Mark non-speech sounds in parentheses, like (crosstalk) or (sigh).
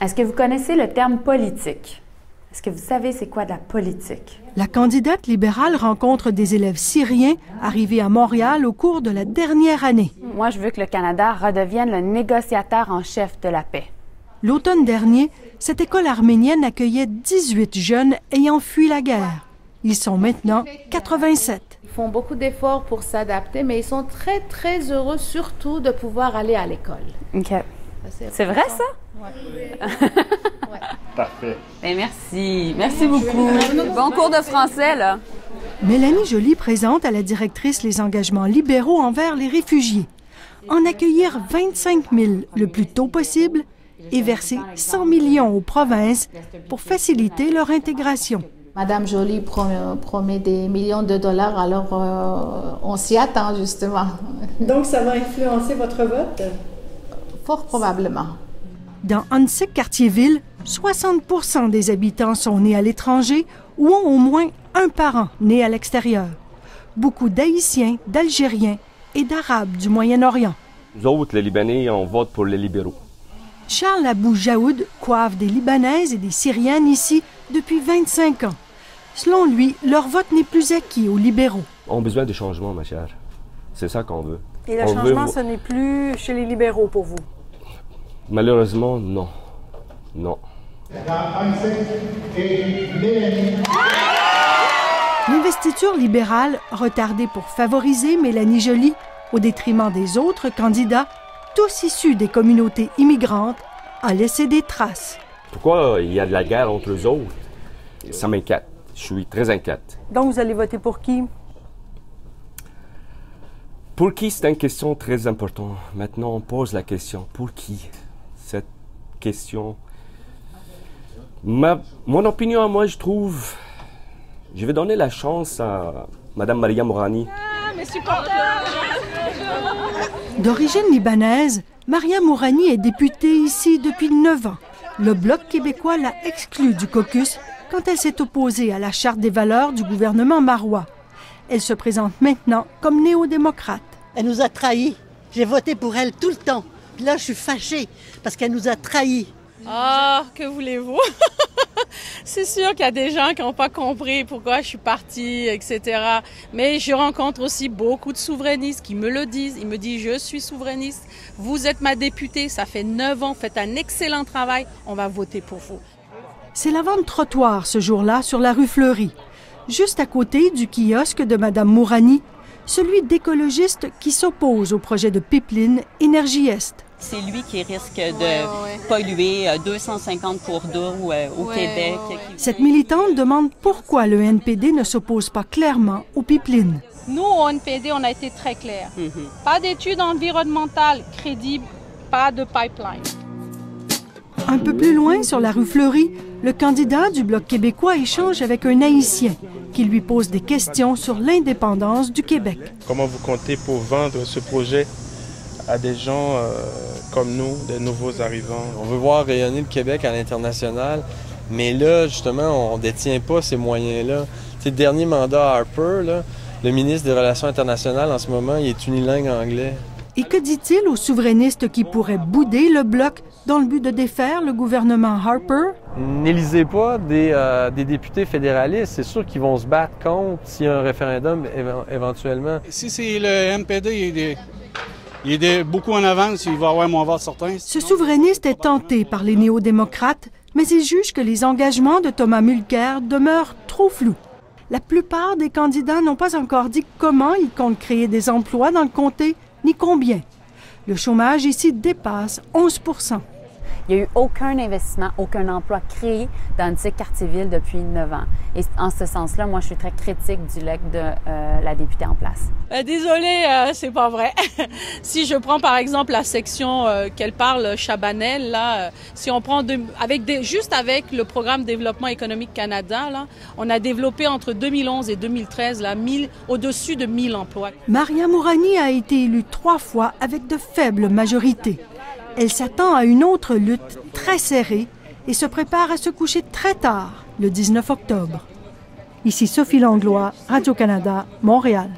Est-ce que vous connaissez le terme politique? Est-ce que vous savez c'est quoi de la politique? La candidate libérale rencontre des élèves syriens arrivés à Montréal au cours de la dernière année. Moi, je veux que le Canada redevienne le négociateur en chef de la paix. L'automne dernier, cette école arménienne accueillait 18 jeunes ayant fui la guerre. Ils sont maintenant 87. Ils font beaucoup d'efforts pour s'adapter, mais ils sont très, très heureux surtout de pouvoir aller à l'école. OK. C'est vrai, ça? (laughs) Parfait. Ben, merci. Merci beaucoup. Bon cours de français, là. Mélanie Joly présente à la directrice les engagements libéraux envers les réfugiés. En accueillir 25 000 le plus tôt possible et verser 100 millions aux provinces pour faciliter leur intégration. Madame Joly promet, promet des millions de dollars, alors euh, on s'y attend justement. Donc ça va influencer votre vote? Fort probablement. Dans Hansik, quartier-ville, 60% des habitants sont nés à l'étranger ou ont au moins un parent né à l'extérieur. Beaucoup d'Haïtiens, d'Algériens et d'Arabes du Moyen-Orient. Nous autres, les Libanais, on vote pour les libéraux. Charles Abou Jaoud coiffe des Libanaises et des Syriennes ici depuis 25 ans. Selon lui, leur vote n'est plus acquis aux libéraux. On a besoin de changement, ma chère. C'est ça qu'on veut. Et le On changement, ce n'est plus chez les libéraux pour vous? Malheureusement, non. Non. L'investiture libérale, retardée pour favoriser Mélanie Joly au détriment des autres candidats, tous issus des communautés immigrantes, a laissé des traces. Pourquoi il y a de la guerre entre eux autres? Ça m'inquiète. Je suis très inquiète. Donc, vous allez voter pour qui? Pour qui, c'est une question très importante. Maintenant, on pose la question. Pour qui? Cette question. Ma, mon opinion à moi, je trouve. Je vais donner la chance à Madame Maria Morani. D'origine libanaise, Maria Mourani est députée ici depuis 9 ans. Le Bloc québécois l'a exclue du caucus quand elle s'est opposée à la charte des valeurs du gouvernement marois. Elle se présente maintenant comme néo-démocrate. Elle nous a trahis. J'ai voté pour elle tout le temps. Puis là, je suis fâchée parce qu'elle nous a trahis. Ah, que voulez-vous? (laughs) C'est sûr qu'il y a des gens qui n'ont pas compris pourquoi je suis partie, etc. Mais je rencontre aussi beaucoup de souverainistes qui me le disent. Ils me disent, je suis souverainiste, vous êtes ma députée, ça fait neuf ans, faites un excellent travail, on va voter pour vous. C'est la vente trottoir ce jour-là sur la rue Fleury, juste à côté du kiosque de Madame Mourani, celui d'écologistes qui s'oppose au projet de pipeline Énergie Est. C'est lui qui risque de polluer euh, 250 cours d'eau euh, au Québec. Cette militante demande pourquoi le NPD ne s'oppose pas clairement aux pipelines. Nous, au NPD, on a été très clairs. Pas d'études environnementales crédibles, pas de pipeline. Un peu plus loin, sur la rue Fleury, le candidat du Bloc québécois échange avec un Haïtien qui lui pose des questions sur l'indépendance du Québec. Comment vous comptez pour vendre ce projet à des gens euh, comme nous, des nouveaux arrivants? On veut voir rayonner le Québec à l'international, mais là, justement, on ne détient pas ces moyens-là. C'est le dernier mandat à Harper, là, le ministre des Relations internationales en ce moment, il est unilingue anglais. Et que dit-il aux souverainistes qui pourraient bouder le bloc dans le but de défaire le gouvernement Harper? N'élisez pas des, euh, des députés fédéralistes. C'est sûr qu'ils vont se battre contre s'il y a un référendum éve- éventuellement. Si c'est le MPD, il est, beaucoup en va avoir. Ce souverainiste est tenté par les néo-démocrates, mais il juge que les engagements de Thomas Mulcair demeurent trop flous. La plupart des candidats n'ont pas encore dit comment ils comptent créer des emplois dans le comté, ni combien. Le chômage ici dépasse 11 Il n'y a eu aucun investissement, aucun emploi créé dans le quartier-ville depuis neuf ans. Et en ce sens-là, moi, je suis très critique du legs de euh, la députée en place. Euh, désolée, euh, c'est pas vrai. (laughs) si je prends par exemple la section euh, qu'elle parle, Chabanel, là, euh, si on prend de- avec des, juste avec le programme Développement économique Canada, là, on a développé entre 2011 et 2013 là, 1000 au-dessus de 1000 emplois. Maria Mourani a été élue trois fois avec de faibles majorités. Elle s'attend à une autre lutte très serrée et se prépare à se coucher très tard, le 19 octobre. Ici Sophie Langlois, Radio-Canada, Montréal.